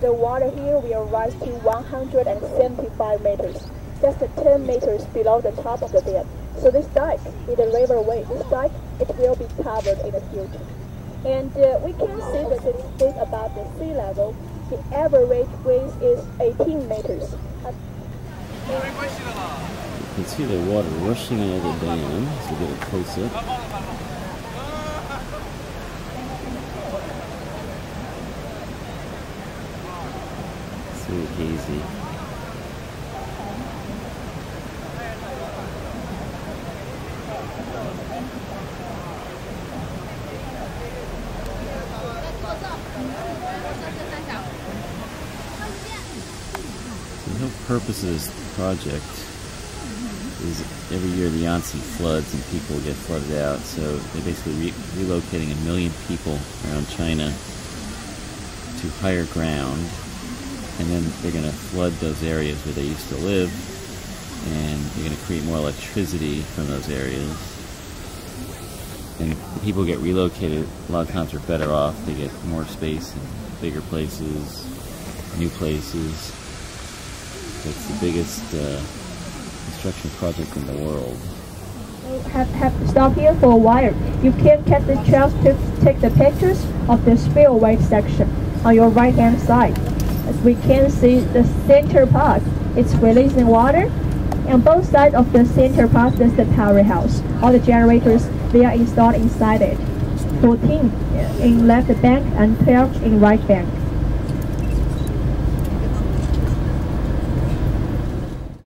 the water here will rise to 175 meters, just 10 meters below the top of the dam. So this dike is the riverway. This dike, it will be covered in the future. And uh, we can see that it is above the sea level. The average width is 18 meters. Uh, You can see the water rushing out of the dam as we get a close up. Really hazy. The whole purpose of this project is every year the Yangtze floods and people get flooded out. So they're basically re- relocating a million people around China to higher ground, and then they're going to flood those areas where they used to live, and they're going to create more electricity from those areas. And people get relocated. A lot of times they're better off. They get more space in bigger places, new places. It's the biggest uh, construction project in the world. have, have to stop here for a while. You can't catch the chance to take the pictures of the spillway section on your right hand side. We can see, the center part is releasing water. On both sides of the center part, there's the powerhouse. All the generators, they are installed inside it. 14 in left bank and 12 in right bank.